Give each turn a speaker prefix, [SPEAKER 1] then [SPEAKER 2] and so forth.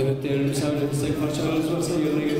[SPEAKER 1] Kıymetli Eylül misafirlerimizde parçalarınız varsa yerine getirin.